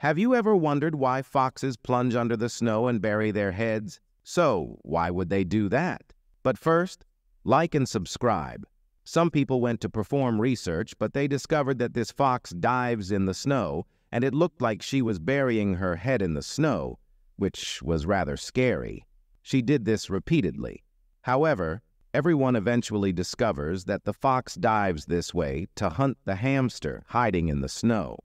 Have you ever wondered why foxes plunge under the snow and bury their heads? So, why would they do that? But first, like and subscribe. Some people went to perform research, but they discovered that this fox dives in the snow, and it looked like she was burying her head in the snow, which was rather scary. She did this repeatedly. However, everyone eventually discovers that the fox dives this way to hunt the hamster hiding in the snow.